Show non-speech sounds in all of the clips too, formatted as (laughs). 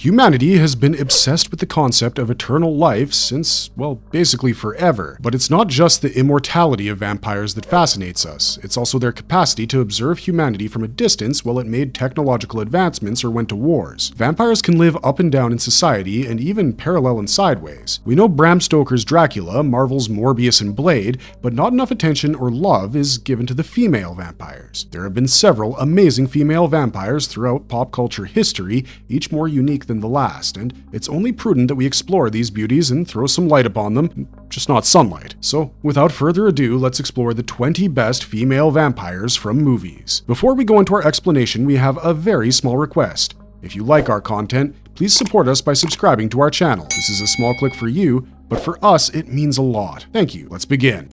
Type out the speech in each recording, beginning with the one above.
Humanity has been obsessed with the concept of eternal life since, well, basically forever. But it's not just the immortality of vampires that fascinates us, it's also their capacity to observe humanity from a distance while it made technological advancements or went to wars. Vampires can live up and down in society and even parallel and sideways. We know Bram Stoker's Dracula, Marvel's Morbius and Blade, but not enough attention or love is given to the female vampires. There have been several amazing female vampires throughout pop culture history, each more unique than the last, and it's only prudent that we explore these beauties and throw some light upon them, just not sunlight. So, without further ado, let's explore the 20 best female vampires from movies. Before we go into our explanation, we have a very small request. If you like our content, please support us by subscribing to our channel. This is a small click for you, but for us, it means a lot. Thank you. Let's begin.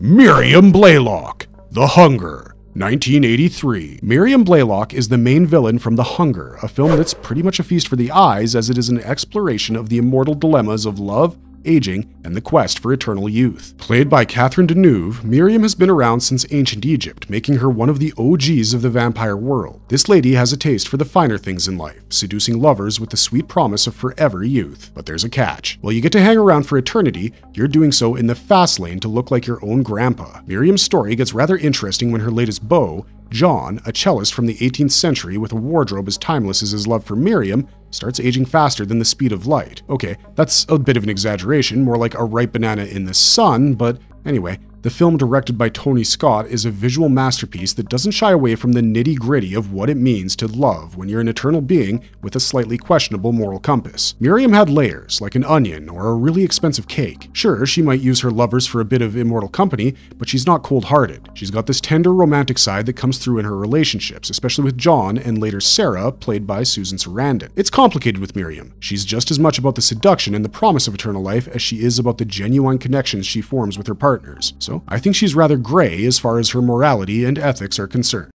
Miriam Blaylock, The Hunger. 1983. Miriam Blaylock is the main villain from The Hunger, a film that's pretty much a feast for the eyes as it is an exploration of the immortal dilemmas of love, aging, and the quest for eternal youth. Played by Catherine Deneuve, Miriam has been around since ancient Egypt, making her one of the OGs of the vampire world. This lady has a taste for the finer things in life, seducing lovers with the sweet promise of forever youth. But there's a catch. While you get to hang around for eternity, you're doing so in the fast lane to look like your own grandpa. Miriam's story gets rather interesting when her latest beau, John, a cellist from the 18th century with a wardrobe as timeless as his love for Miriam, starts aging faster than the speed of light. Okay, that's a bit of an exaggeration, more like a ripe banana in the sun, but anyway, the film, directed by Tony Scott, is a visual masterpiece that doesn't shy away from the nitty gritty of what it means to love when you're an eternal being with a slightly questionable moral compass. Miriam had layers, like an onion or a really expensive cake. Sure, she might use her lovers for a bit of immortal company, but she's not cold hearted. She's got this tender romantic side that comes through in her relationships, especially with John and later Sarah, played by Susan Sarandon. It's complicated with Miriam. She's just as much about the seduction and the promise of eternal life as she is about the genuine connections she forms with her partners. So I think she's rather gray as far as her morality and ethics are concerned.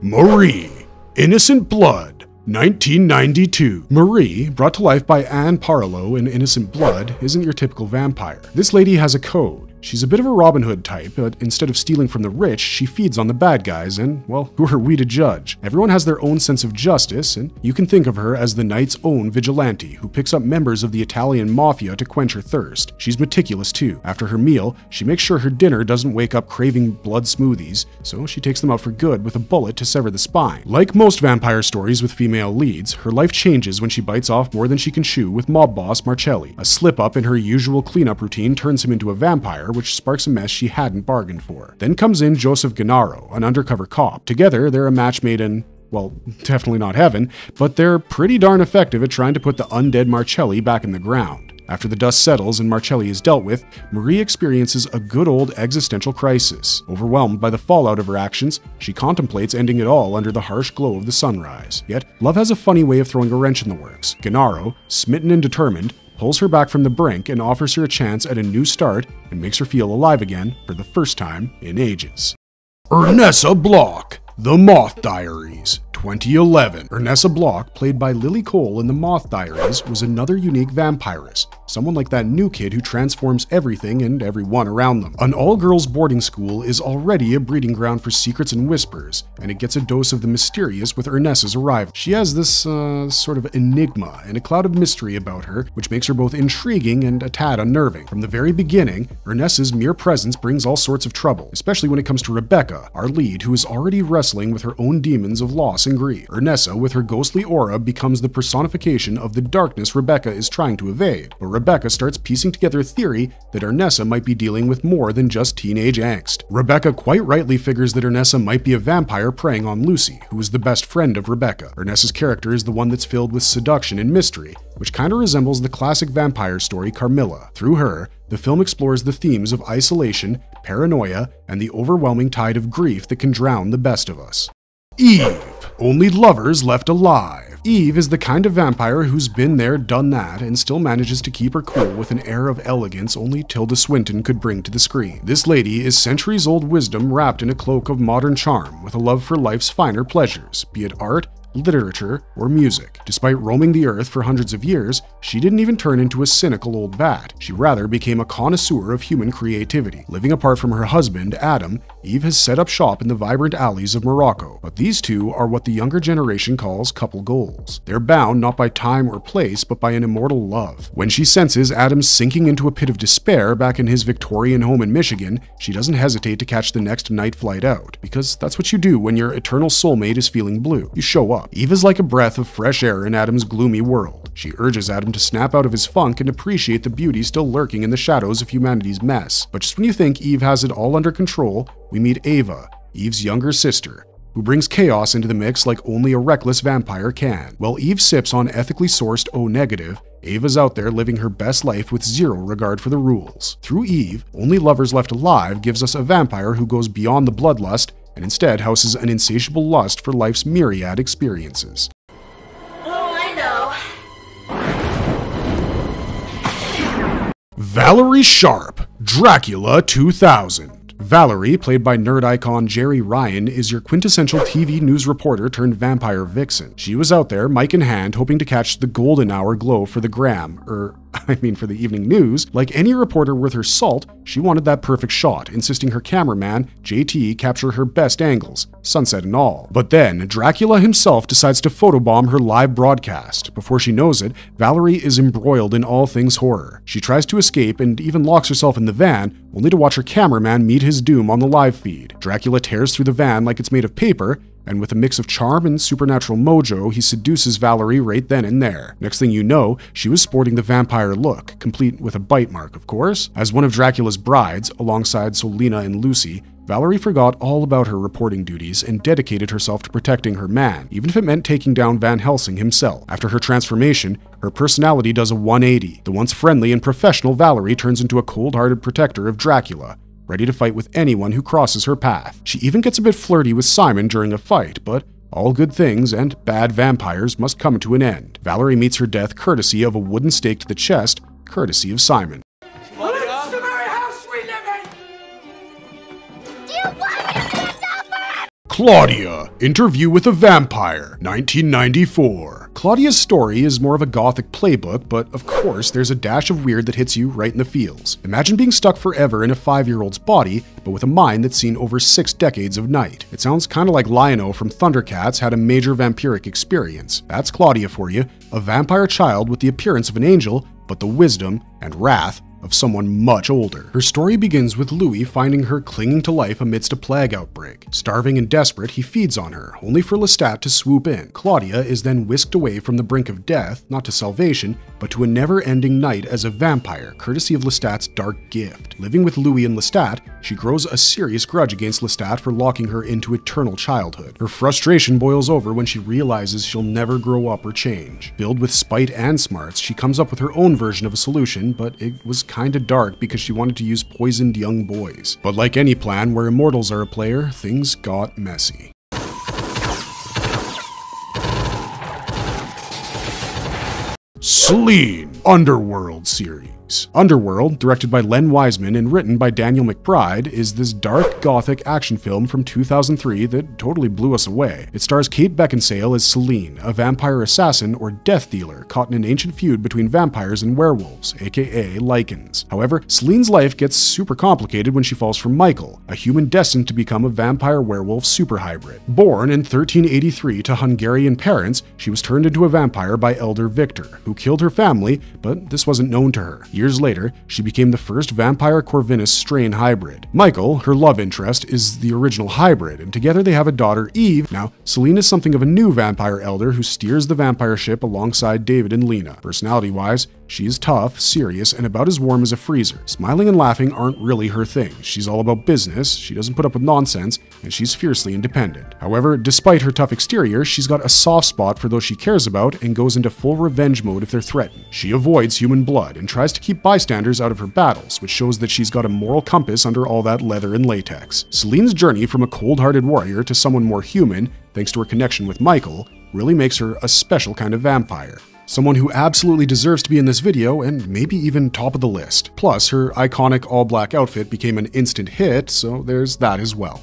Marie, Innocent Blood. 1992. Marie, brought to life by Anne Parillaud in Innocent Blood, isn't your typical vampire. This lady has a code. She's a bit of a Robin Hood type, but instead of stealing from the rich, she feeds on the bad guys, and, well, (laughs) who are we to judge? Everyone has their own sense of justice, and you can think of her as the night's own vigilante who picks up members of the Italian mafia to quench her thirst. She's meticulous too. After her meal, she makes sure her dinner doesn't wake up craving blood smoothies, so she takes them out for good with a bullet to sever the spine. Like most vampire stories with female leads, her life changes when she bites off more than she can chew with mob boss Marcelli. A slip up in her usual cleanup routine turns him into a vampire, which sparks a mess she hadn't bargained for. Then comes in Joseph Gennaro, an undercover cop. Together, they're a match made in well, (laughs) definitely not heaven, but they're pretty darn effective at trying to put the undead Marcelli back in the ground. After the dust settles and Marcelli is dealt with, Marie experiences a good old existential crisis. Overwhelmed by the fallout of her actions, she contemplates ending it all under the harsh glow of the sunrise. Yet, love has a funny way of throwing a wrench in the works. Gennaro, smitten and determined, pulls her back from the brink and offers her a chance at a new start and makes her feel alive again for the first time in ages. Ernessa Block, The Moth Diaries. 2011. Ernessa Block, played by Lily Cole in The Moth Diaries, was another unique vampiress, someone like that new kid who transforms everything and everyone around them. An all-girls boarding school is already a breeding ground for secrets and whispers, and it gets a dose of the mysterious with Ernessa's arrival. She has this, uh, sort of enigma and a cloud of mystery about her, which makes her both intriguing and a tad unnerving. From the very beginning, Ernessa's mere presence brings all sorts of trouble, especially when it comes to Rebecca, our lead, who is already wrestling with her own demons of loss and and grief. Ernessa, with her ghostly aura, becomes the personification of the darkness Rebecca is trying to evade. But Rebecca starts piecing together a theory that Ernessa might be dealing with more than just teenage angst. Rebecca quite rightly figures that Ernessa might be a vampire preying on Lucy, who is the best friend of Rebecca. Ernessa's character is the one that's filled with seduction and mystery, which kinda resembles the classic vampire story Carmilla. Through her, the film explores the themes of isolation, paranoia, and the overwhelming tide of grief that can drown the best of us. Eve. Only lovers left alive. Eve is the kind of vampire who's been there, done that, and still manages to keep her cool with an air of elegance only Tilda Swinton could bring to the screen. This lady is centuries old wisdom wrapped in a cloak of modern charm, with a love for life's finer pleasures, be it art, literature, or music. Despite roaming the earth for hundreds of years, she didn't even turn into a cynical old bat. She rather became a connoisseur of human creativity. Living apart from her husband, Adam, Eve has set up shop in the vibrant alleys of Morocco. But these two are what the younger generation calls couple goals. They're bound not by time or place, but by an immortal love. When she senses Adam sinking into a pit of despair back in his Victorian home in Michigan, she doesn't hesitate to catch the next night flight out. Because that's what you do when your eternal soulmate is feeling blue. You show up. Eve is like a breath of fresh air in Adam's gloomy world. She urges Adam to snap out of his funk and appreciate the beauty still lurking in the shadows of humanity's mess. But just when you think Eve has it all under control, we meet Ava, Eve's younger sister, who brings chaos into the mix like only a reckless vampire can. While Eve sips on ethically sourced O negative, Ava's out there living her best life with zero regard for the rules. Through Eve, Only Lovers Left Alive gives us a vampire who goes beyond the bloodlust and instead houses an insatiable lust for life's myriad experiences. Oh, I know. Valerie Sharp, Dracula 2000. Valerie, played by nerd icon Jeri Ryan, is your quintessential TV news reporter turned vampire vixen. She was out there, mic in hand, hoping to catch the golden hour glow for the gram, er, (laughs) I mean for the evening news. Like any reporter worth her salt, she wanted that perfect shot, insisting her cameraman, JT, capture her best angles, sunset and all. But then, Dracula himself decides to photobomb her live broadcast. Before she knows it, Valerie is embroiled in all things horror. She tries to escape and even locks herself in the van, only to watch her cameraman meet his doom on the live feed. Dracula tears through the van like it's made of paper, and with a mix of charm and supernatural mojo, he seduces Valerie right then and there. Next thing you know, she was sporting the vampire look, complete with a bite mark, of course. As one of Dracula's brides, alongside Solina and Lucy, Valerie forgot all about her reporting duties and dedicated herself to protecting her man, even if it meant taking down Van Helsing himself. After her transformation, her personality does a 180. The once friendly and professional Valerie turns into a cold hearted protector of Dracula, ready to fight with anyone who crosses her path. She even gets a bit flirty with Simon during a fight, but all good things and bad vampires must come to an end. Valerie meets her death courtesy of a wooden stake to the chest, courtesy of Simon. Claudia, Interview with a Vampire, 1994. Claudia's story is more of a gothic playbook, but of course, there's a dash of weird that hits you right in the feels. Imagine being stuck forever in a five year old's body, but with a mind that's seen over six decades of night. It sounds kind of like Lion-O from Thundercats had a major vampiric experience. That's Claudia for you, a vampire child with the appearance of an angel, but the wisdom and wrath of someone much older. Her story begins with Louis finding her clinging to life amidst a plague outbreak. Starving and desperate, he feeds on her, only for Lestat to swoop in. Claudia is then whisked away from the brink of death, not to salvation, but to a never-ending night as a vampire, courtesy of Lestat's dark gift. Living with Louis and Lestat, she grows a serious grudge against Lestat for locking her into eternal childhood. Her frustration boils over when she realizes she'll never grow up or change. Filled with spite and smarts, she comes up with her own version of a solution, but it was kinda dark because she wanted to use poisoned young boys. But like any plan where immortals are a player, things got messy. Selene Underworld series. Underworld, directed by Len Wiseman and written by Daniel McBride, is this dark gothic action film from 2003 that totally blew us away. It stars Kate Beckinsale as Selene, a vampire assassin or death dealer caught in an ancient feud between vampires and werewolves, aka Lycans. However, Selene's life gets super complicated when she falls for Michael, a human destined to become a vampire werewolf super hybrid. Born in 1383 to Hungarian parents, she was turned into a vampire by Elder Victor, who killed her family, but this wasn't known to her. Years later, she became the first vampire Corvinus strain hybrid. Michael, her love interest, is the original hybrid, and together they have a daughter, Eve. Now, Selene is something of a new vampire elder who steers the vampire ship alongside David and Lena. Personality wise, she is tough, serious, and about as warm as a freezer. Smiling and laughing aren't really her thing. She's all about business, she doesn't put up with nonsense, and she's fiercely independent. However, despite her tough exterior, she's got a soft spot for those she cares about and goes into full revenge mode if they're threatened. She avoids human blood and tries to keep bystanders out of her battles, which shows that she's got a moral compass under all that leather and latex. Selene's journey from a cold hearted warrior to someone more human, thanks to her connection with Michael, really makes her a special kind of vampire. Someone who absolutely deserves to be in this video and maybe even top of the list. Plus, her iconic all black outfit became an instant hit, so there's that as well.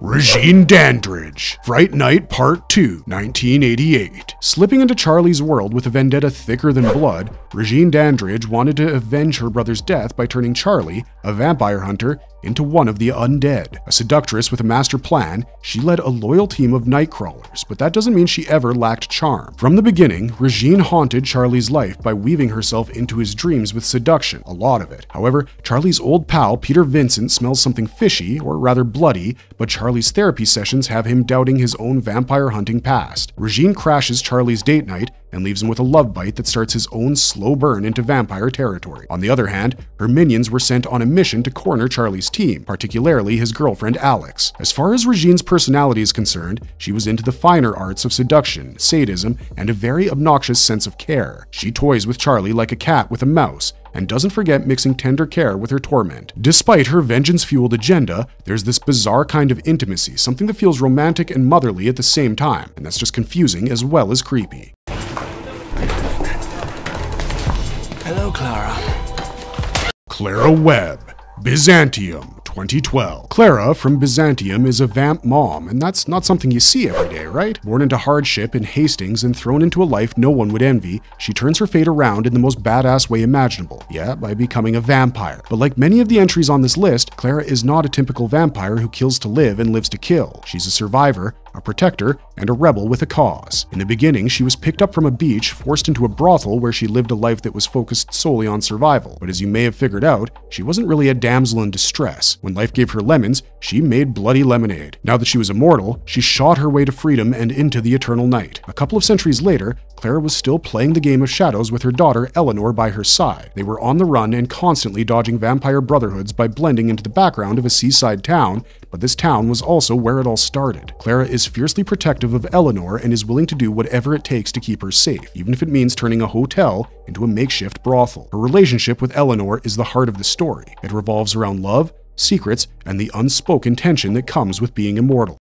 Regine Dandridge, Fright Night Part 2, 1988. Slipping into Charlie's world with a vendetta thicker than blood, Regine Dandridge wanted to avenge her brother's death by turning Charlie, a vampire hunter, into one of the undead. A seductress with a master plan, she led a loyal team of nightcrawlers, but that doesn't mean she ever lacked charm. From the beginning, Regine haunted Charlie's life by weaving herself into his dreams with seduction, a lot of it. However, Charlie's old pal, Peter Vincent, smells something fishy, or rather bloody, but Charlie's therapy sessions have him doubting his own vampire hunting past. Regine crashes Charlie's date night and leaves him with a love bite that starts his own slow burn into vampire territory. On the other hand, her minions were sent on a mission to corner Charlie's team, particularly his girlfriend Alex. As far as Regine's personality is concerned, she was into the finer arts of seduction, sadism, and a very obnoxious sense of care. She toys with Charlie like a cat with a mouse, and doesn't forget mixing tender care with her torment. Despite her vengeance fueled agenda, there's this bizarre kind of intimacy, something that feels romantic and motherly at the same time, and that's just confusing as well as creepy. Hello, Clara. Clara Webb, Byzantium. 2012. Clara from Byzantium is a vamp mom, and that's not something you see every day, right? Born into hardship in Hastings and thrown into a life no one would envy, she turns her fate around in the most badass way imaginable. Yeah, by becoming a vampire. But like many of the entries on this list, Clara is not a typical vampire who kills to live and lives to kill. She's a survivor, a protector, and a rebel with a cause. In the beginning, she was picked up from a beach, forced into a brothel where she lived a life that was focused solely on survival. But as you may have figured out, she wasn't really a damsel in distress. When life gave her lemons, she made bloody lemonade. Now that she was immortal, she shot her way to freedom and into the eternal night. A couple of centuries later, Clara was still playing the game of shadows with her daughter Eleanor by her side. They were on the run and constantly dodging vampire brotherhoods by blending into the background of a seaside town, but this town was also where it all started. Clara is fiercely protective of Eleanor and is willing to do whatever it takes to keep her safe, even if it means turning a hotel into a makeshift brothel. Her relationship with Eleanor is the heart of the story. It revolves around love, secrets, and the unspoken tension that comes with being immortal.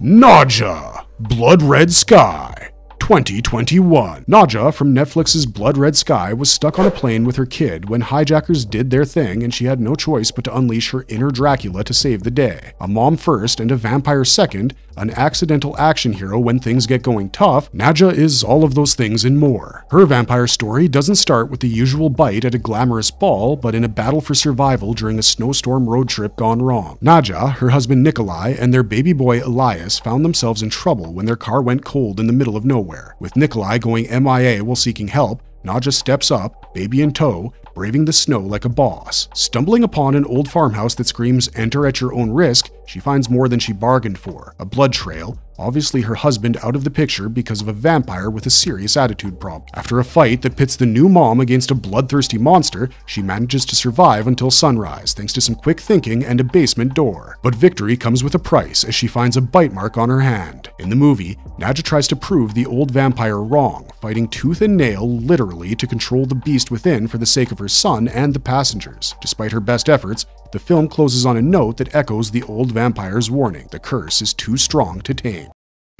Nadja, Blood Red Sky. 2021. Nadja from Netflix's Blood Red Sky was stuck on a plane with her kid when hijackers did their thing and she had no choice but to unleash her inner Dracula to save the day. A mom first and a vampire second, an accidental action hero when things get going tough, Nadja is all of those things and more. Her vampire story doesn't start with the usual bite at a glamorous ball, but in a battle for survival during a snowstorm road trip gone wrong. Nadja, her husband Nikolai, and their baby boy Elias found themselves in trouble when their car went cold in the middle of nowhere. With Nikolai going MIA while seeking help, Nadja steps up, baby in tow, braving the snow like a boss. Stumbling upon an old farmhouse that screams, enter at your own risk, she finds more than she bargained for a blood trail, obviously her husband out of the picture because of a vampire with a serious attitude problem. After a fight that pits the new mom against a bloodthirsty monster, she manages to survive until sunrise thanks to some quick thinking and a basement door. But victory comes with a price as she finds a bite mark on her hand. In the movie, Nadja tries to prove the old vampire wrong, fighting tooth and nail literally to control the beast within for the sake of her son and the passengers. Despite her best efforts, the film closes on a note that echoes the old vampire's warning the curse is too strong to tame.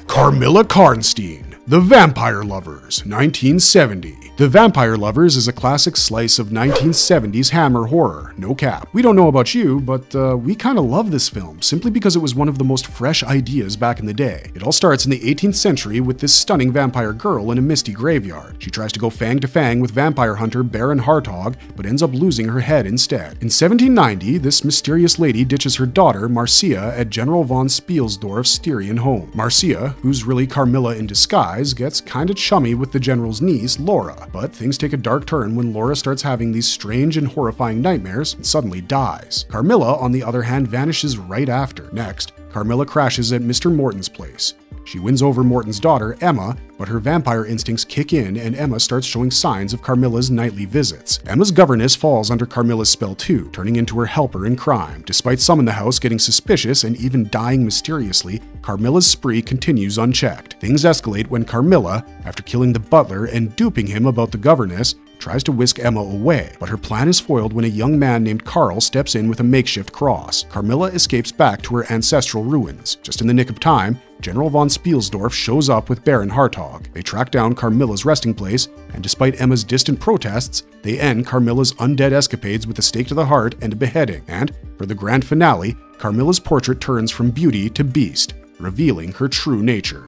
Carmilla Karnstein, The Vampire Lovers, 1970. The Vampire Lovers is a classic slice of 1970s hammer horror, no cap. We don't know about you, but uh, we kind of love this film simply because it was one of the most fresh ideas back in the day. It all starts in the 18th century with this stunning vampire girl in a misty graveyard. She tries to go fang to fang with vampire hunter Baron Hartog, but ends up losing her head instead. In 1790, this mysterious lady ditches her daughter, Marcia, at General von Spielsdorf's Styrian home. Marcia, who's really Carmilla in disguise, gets kinda chummy with the general's niece, Laura. But things take a dark turn when Laura starts having these strange and horrifying nightmares and suddenly dies. Carmilla, on the other hand, vanishes right after. Next, Carmilla crashes at Mr. Morton's place. She wins over Morton's daughter, Emma, but her vampire instincts kick in and Emma starts showing signs of Carmilla's nightly visits. Emma's governess falls under Carmilla's spell too, turning into her helper in crime. Despite some in the house getting suspicious and even dying mysteriously, Carmilla's spree continues unchecked. Things escalate when Carmilla, after killing the butler and duping him about the governess, tries to whisk Emma away, but her plan is foiled when a young man named Carl steps in with a makeshift cross. Carmilla escapes back to her ancestral ruins. Just in the nick of time, General von Spielsdorf shows up with Baron Hartog. They track down Carmilla's resting place, and despite Emma's distant protests, they end Carmilla's undead escapades with a stake to the heart and a beheading. And, for the grand finale, Carmilla's portrait turns from beauty to beast, revealing her true nature.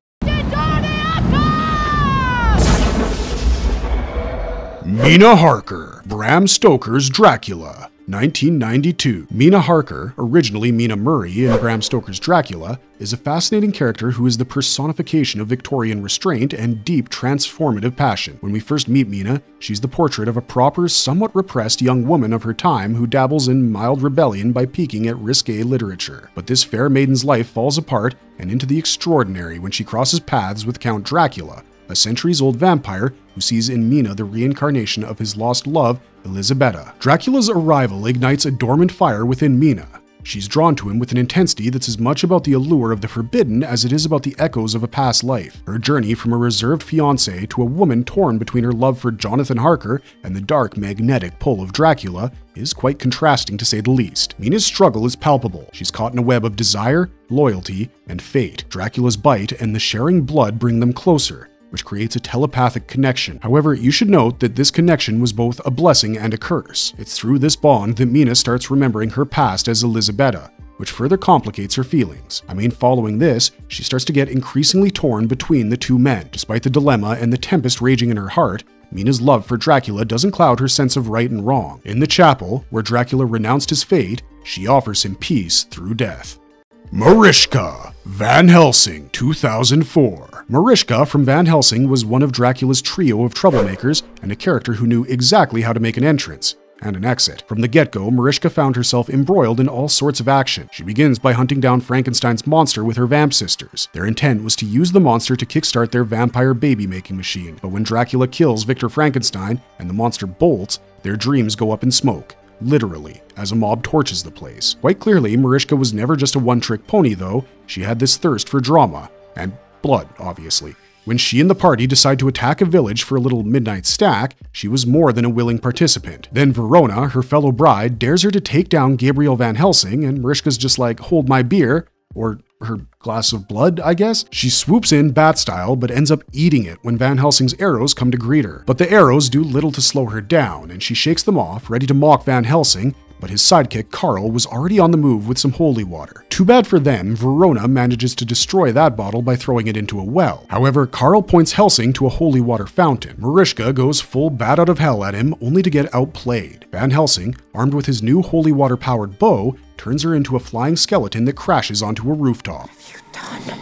Mina Harker, Bram Stoker's Dracula. 1992. Mina Harker, originally Mina Murray in Bram Stoker's Dracula, is a fascinating character who is the personification of Victorian restraint and deep transformative passion. When we first meet Mina, she's the portrait of a proper, somewhat repressed young woman of her time who dabbles in mild rebellion by peeking at risque literature. But this fair maiden's life falls apart and into the extraordinary when she crosses paths with Count Dracula, a centuries old vampire who sees in Mina the reincarnation of his lost love, Elisabetta. Dracula's arrival ignites a dormant fire within Mina. She's drawn to him with an intensity that's as much about the allure of the forbidden as it is about the echoes of a past life. Her journey from a reserved fiance to a woman torn between her love for Jonathan Harker and the dark, magnetic pull of Dracula is quite contrasting to say the least. Mina's struggle is palpable. She's caught in a web of desire, loyalty, and fate. Dracula's bite and the sharing blood bring them closer which creates a telepathic connection. However, you should note that this connection was both a blessing and a curse. It's through this bond that Mina starts remembering her past as Elisabetta, which further complicates her feelings. I mean, following this, she starts to get increasingly torn between the two men. Despite the dilemma and the tempest raging in her heart, Mina's love for Dracula doesn't cloud her sense of right and wrong. In the chapel, where Dracula renounced his fate, she offers him peace through death. Mariska, Van Helsing, 2004. Mariska from Van Helsing was one of Dracula's trio of troublemakers and a character who knew exactly how to make an entrance and an exit. From the get-go, Mariska found herself embroiled in all sorts of action. She begins by hunting down Frankenstein's monster with her vamp sisters. Their intent was to use the monster to kickstart their vampire baby-making machine, but when Dracula kills Victor Frankenstein and the monster bolts, their dreams go up in smoke literally, as a mob torches the place. Quite clearly, Mariska was never just a one-trick pony though, she had this thirst for drama, and blood, obviously. When she and the party decide to attack a village for a little midnight stack, she was more than a willing participant. Then Verona, her fellow bride, dares her to take down Gabriel Van Helsing, and Mariska's just like, hold my beer, or her glass of blood, I guess. She swoops in bat style, but ends up eating it when Van Helsing's arrows come to greet her. But the arrows do little to slow her down, and she shakes them off, ready to mock Van Helsing, but his sidekick, Carl, was already on the move with some holy water. Too bad for them, Verona manages to destroy that bottle by throwing it into a well. However, Carl points Helsing to a holy water fountain. Mariska goes full bat out of hell at him, only to get outplayed. Van Helsing, armed with his new holy water powered bow, turns her into a flying skeleton that crashes onto a rooftop. you done?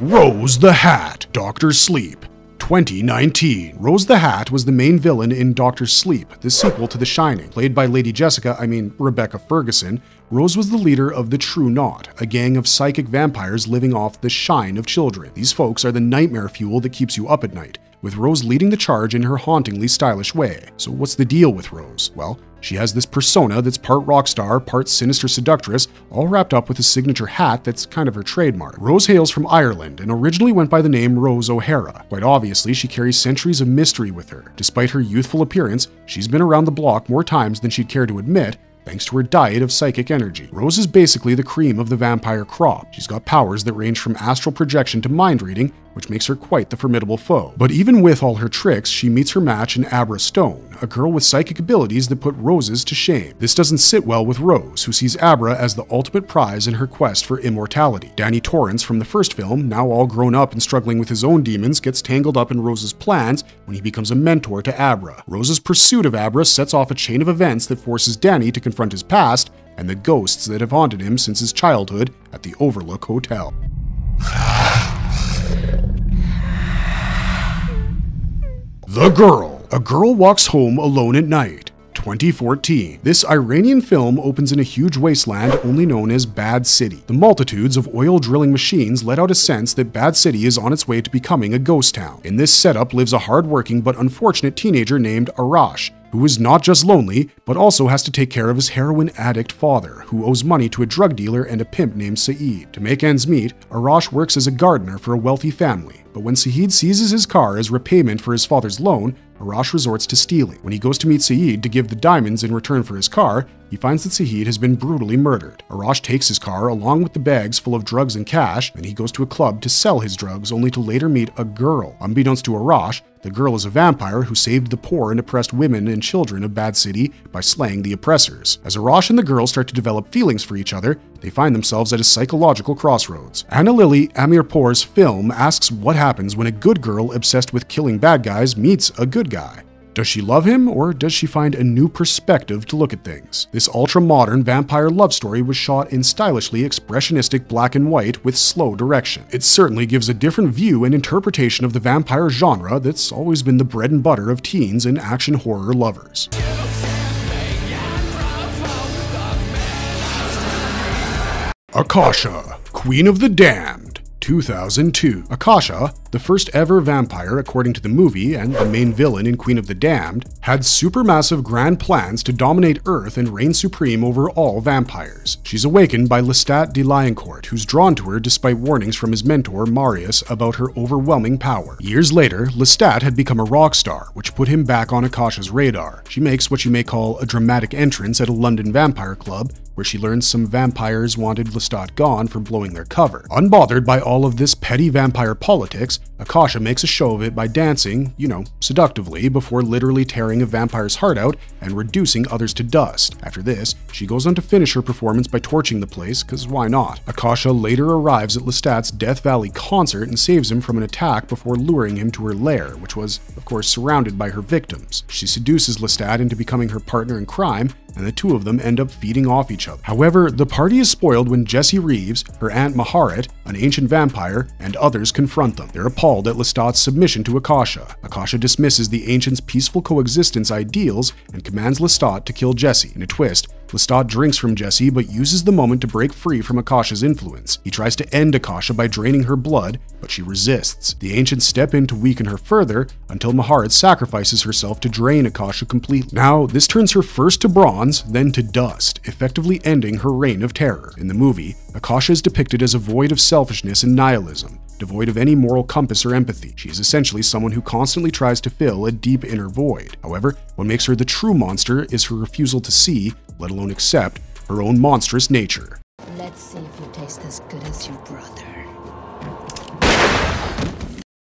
Rose the Hat, Doctor Sleep. 2019. Rose the Hat was the main villain in Doctor Sleep, the sequel to The Shining. Played by Lady Jessica, I mean Rebecca Ferguson, Rose was the leader of the True Knot, a gang of psychic vampires living off the shine of children. These folks are the nightmare fuel that keeps you up at night, with Rose leading the charge in her hauntingly stylish way. So what's the deal with Rose? Well, she has this persona that's part rock star, part sinister seductress, all wrapped up with a signature hat that's kind of her trademark. Rose hails from Ireland and originally went by the name Rose O'Hara. Quite obviously, she carries centuries of mystery with her. Despite her youthful appearance, she's been around the block more times than she'd care to admit, thanks to her diet of psychic energy. Rose is basically the cream of the vampire crop. She's got powers that range from astral projection to mind reading, which makes her quite the formidable foe. But even with all her tricks, she meets her match in Abra Stone, a girl with psychic abilities that put Rose's to shame. This doesn't sit well with Rose, who sees Abra as the ultimate prize in her quest for immortality. Danny Torrance from the first film, now all grown up and struggling with his own demons, gets tangled up in Rose's plans when he becomes a mentor to Abra. Rose's pursuit of Abra sets off a chain of events that forces Danny to confront his past and the ghosts that have haunted him since his childhood at the Overlook Hotel. The Girl. A girl walks home alone at night. 2014. This Iranian film opens in a huge wasteland only known as Bad City. The multitudes of oil drilling machines let out a sense that Bad City is on its way to becoming a ghost town. In this setup lives a hardworking but unfortunate teenager named Arash, who is not just lonely, but also has to take care of his heroin addict father, who owes money to a drug dealer and a pimp named Saeed. To make ends meet, Arash works as a gardener for a wealthy family, but when Saeed seizes his car as repayment for his father's loan, Arash resorts to stealing. When he goes to meet Saeed to give the diamonds in return for his car, he finds that Saeed has been brutally murdered. Arash takes his car along with the bags full of drugs and cash, and he goes to a club to sell his drugs only to later meet a girl. Unbeknownst to Arash, the girl is a vampire who saved the poor and oppressed women and children of Bad City by slaying the oppressors. As Arash and the girl start to develop feelings for each other, they find themselves at a psychological crossroads. Ana Lily Amirpour's film asks what happens when a good girl obsessed with killing bad guys meets a good guy. Does she love him, or does she find a new perspective to look at things? This ultra modern vampire love story was shot in stylishly expressionistic black and white with slow direction. It certainly gives a different view and interpretation of the vampire genre that's always been the bread and butter of teens and action horror lovers. Akasha, Queen of the Damned. 2002. Akasha, the first ever vampire according to the movie and the main villain in Queen of the Damned, had supermassive grand plans to dominate Earth and reign supreme over all vampires. She's awakened by Lestat de Lioncourt, who's drawn to her despite warnings from his mentor Marius about her overwhelming power. Years later, Lestat had become a rock star, which put him back on Akasha's radar. She makes what you may call a dramatic entrance at a London vampire club, where she learns some vampires wanted Lestat gone for blowing their cover. Unbothered by all of this petty vampire politics, Akasha makes a show of it by dancing, you know, seductively, before literally tearing a vampire's heart out and reducing others to dust. After this, she goes on to finish her performance by torching the place, cause why not? Akasha later arrives at Lestat's Death Valley concert and saves him from an attack before luring him to her lair, which was, of course, surrounded by her victims. She seduces Lestat into becoming her partner in crime, and the two of them end up feeding off each other. However, the party is spoiled when Jessie Reeves, her aunt Maharet, an ancient vampire, and others confront them. They're appalled at Lestat's submission to Akasha. Akasha dismisses the ancient's peaceful coexistence ideals and commands Lestat to kill Jessie. In a twist, Lestat drinks from Jessie but uses the moment to break free from Akasha's influence. He tries to end Akasha by draining her blood, but she resists. The ancients step in to weaken her further until Maharet sacrifices herself to drain Akasha completely. Now, this turns her first to bronze, then to dust, effectively ending her reign of terror. In the movie, Akasha is depicted as a void of selfishness and nihilism, devoid of any moral compass or empathy. She is essentially someone who constantly tries to fill a deep inner void. However, what makes her the true monster is her refusal to see, let alone accept, her own monstrous nature. Let's see if you taste as good as your brother.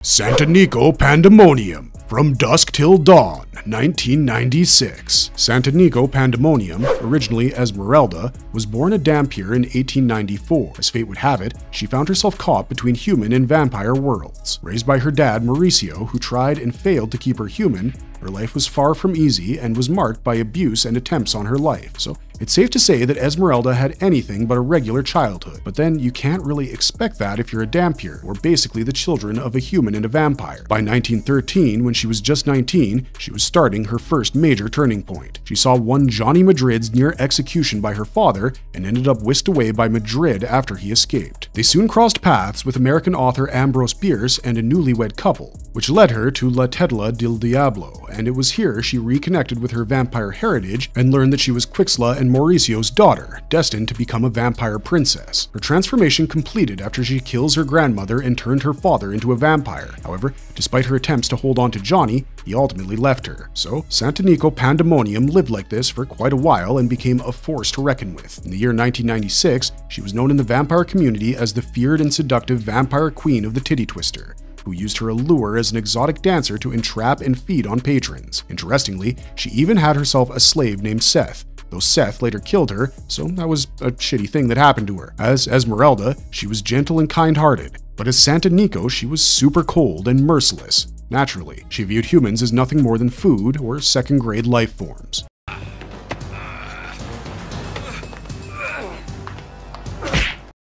Santanico Pandemonium. From Dusk Till Dawn, 1996. Santanico Pandemonium, originally Esmeralda, was born a Dhampir in 1894. As fate would have it, she found herself caught between human and vampire worlds. Raised by her dad, Mauricio, who tried and failed to keep her human, her life was far from easy and was marked by abuse and attempts on her life. So it's safe to say that Esmeralda had anything but a regular childhood. But then you can't really expect that if you're a Dhampir, or basically the children of a human and a vampire. By 1913, when she was just 19, she was starting her first major turning point. She saw one Johnny Madrid's near execution by her father and ended up whisked away by Madrid after he escaped. They soon crossed paths with American author Ambrose Bierce and a newlywed couple, which led her to La Tetla del Diablo, and it was here she reconnected with her vampire heritage and learned that she was Quixtla and Mauricio's daughter, destined to become a vampire princess. Her transformation completed after she kills her grandmother and turned her father into a vampire. However, despite her attempts to hold on to Johnny, he ultimately left her. So, Santanico Pandemonium lived like this for quite a while and became a force to reckon with. In the year 1996, she was known in the vampire community as the feared and seductive vampire queen of the Titty Twister who used her allure as an exotic dancer to entrap and feed on patrons. Interestingly, she even had herself a slave named Seth, though Seth later killed her, so that was a shitty thing that happened to her. As Esmeralda, she was gentle and kind-hearted, but as Santanico, she was super cold and merciless. Naturally, she viewed humans as nothing more than food or second-grade life forms.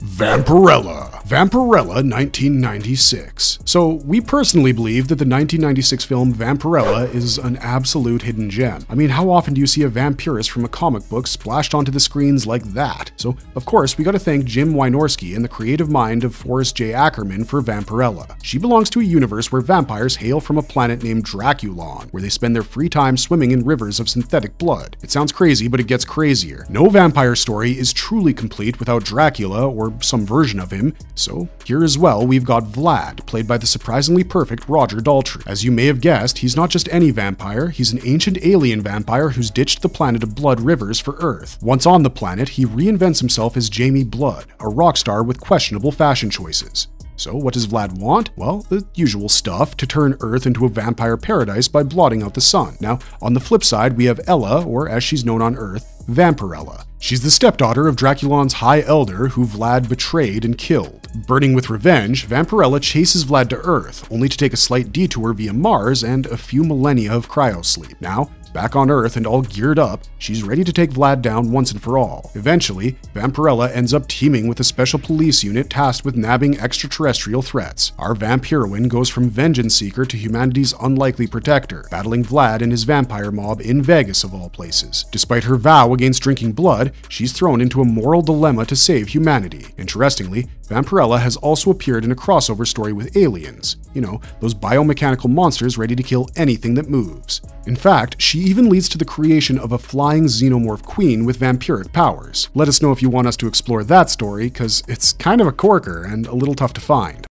Vampirella Vampirella 1996. So, we personally believe that the 1996 film Vampirella is an absolute hidden gem. I mean, how often do you see a vampirist from a comic book splashed onto the screens like that? So, of course, we gotta thank Jim Wynorski and the creative mind of Forrest J. Ackerman for Vampirella. She belongs to a universe where vampires hail from a planet named Draculon, where they spend their free time swimming in rivers of synthetic blood. It sounds crazy, but it gets crazier. No vampire story is truly complete without Dracula or some version of him, so here as well we've got Vlad, played by the surprisingly perfect Roger Daltrey. As you may have guessed, he's not just any vampire, he's an ancient alien vampire who's ditched the planet of Blood Rivers for Earth. Once on the planet, he reinvents himself as Jamie Blood, a rock star with questionable fashion choices. So, what does Vlad want? Well, the usual stuff to turn Earth into a vampire paradise by blotting out the sun. Now, on the flip side, we have Ella, or as she's known on Earth, Vampirella. She's the stepdaughter of Draculon's High Elder, who Vlad betrayed and killed. Burning with revenge, Vampirella chases Vlad to Earth, only to take a slight detour via Mars and a few millennia of cryosleep. Now, Back on Earth and all geared up, she's ready to take Vlad down once and for all. Eventually, Vampirella ends up teaming with a special police unit tasked with nabbing extraterrestrial threats. Our vamp heroine goes from vengeance seeker to humanity's unlikely protector, battling Vlad and his vampire mob in Vegas of all places. Despite her vow against drinking blood, she's thrown into a moral dilemma to save humanity. Interestingly, Vampirella has also appeared in a crossover story with aliens. You know, those biomechanical monsters ready to kill anything that moves. In fact, she even leads to the creation of a flying xenomorph queen with vampiric powers. Let us know if you want us to explore that story, because it's kind of a corker and a little tough to find.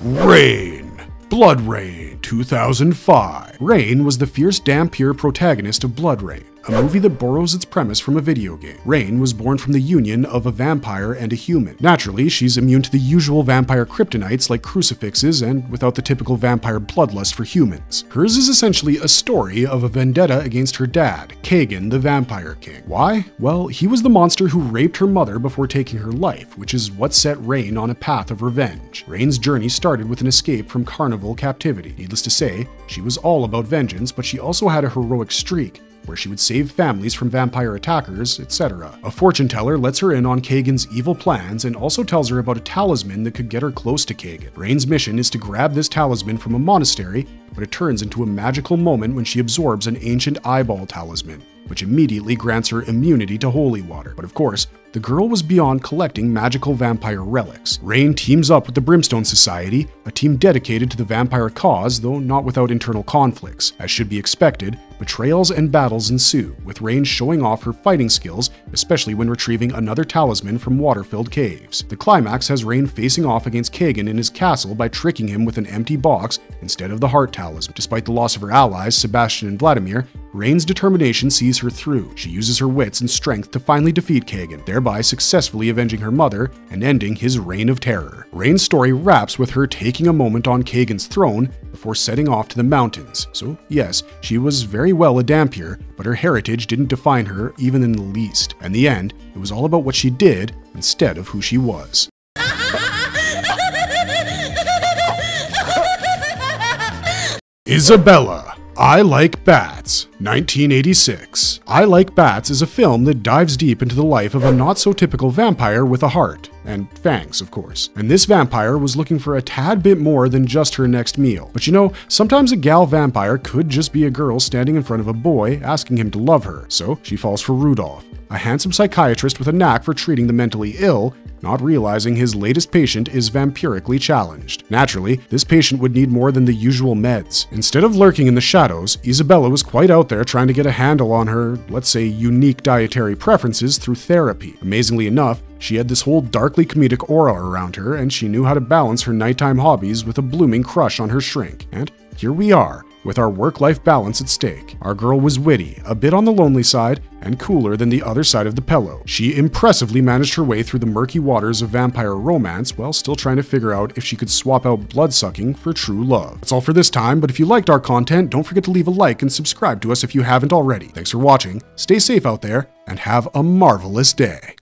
Rayne. BloodRayne 2005. Rayne was the fierce Dhampir protagonist of BloodRayne a movie that borrows its premise from a video game. Rayne was born from the union of a vampire and a human. Naturally, she's immune to the usual vampire kryptonites like crucifixes and without the typical vampire bloodlust for humans. Hers is essentially a story of a vendetta against her dad, Kagan the Vampire King. Why? Well, he was the monster who raped her mother before taking her life, which is what set Rayne on a path of revenge. Rayne's journey started with an escape from carnival captivity. Needless to say, she was all about vengeance, but she also had a heroic streak where she would save families from vampire attackers, etc. A fortune teller lets her in on Kagan's evil plans and also tells her about a talisman that could get her close to Kagan. Rayne's mission is to grab this talisman from a monastery, but it turns into a magical moment when she absorbs an ancient eyeball talisman which immediately grants her immunity to holy water. But of course, the girl was beyond collecting magical vampire relics. Rayne teams up with the Brimstone Society, a team dedicated to the vampire cause, though not without internal conflicts. As should be expected, betrayals and battles ensue, with Rayne showing off her fighting skills, especially when retrieving another talisman from water-filled caves. The climax has Rayne facing off against Kagan in his castle by tricking him with an empty box instead of the heart talisman. Despite the loss of her allies, Sebastian and Vladimir, Rayne's determination sees her through. She uses her wits and strength to finally defeat Kagan, thereby successfully avenging her mother and ending his reign of terror. Rayne's story wraps with her taking a moment on Kagan's throne before setting off to the mountains. So, yes, she was very well a Dhampir, but her heritage didn't define her even in the least. In the end, it was all about what she did instead of who she was. (laughs) Isabella I Like Bats, 1986. I Like Bats is a film that dives deep into the life of a not so typical vampire with a heart, and fangs, of course. And this vampire was looking for a tad bit more than just her next meal. But you know, sometimes a gal vampire could just be a girl standing in front of a boy asking him to love her, so she falls for Rudolph a handsome psychiatrist with a knack for treating the mentally ill, not realizing his latest patient is vampirically challenged. Naturally, this patient would need more than the usual meds. Instead of lurking in the shadows, Isabella was quite out there trying to get a handle on her, let's say, unique dietary preferences through therapy. Amazingly enough, she had this whole darkly comedic aura around her, and she knew how to balance her nighttime hobbies with a blooming crush on her shrink. And here we are, with our work life balance at stake. Our girl was witty, a bit on the lonely side, and cooler than the other side of the pillow. She impressively managed her way through the murky waters of vampire romance while still trying to figure out if she could swap out blood sucking for true love. That's all for this time, but if you liked our content, don't forget to leave a like and subscribe to us if you haven't already. Thanks for watching, stay safe out there, and have a marvelous day.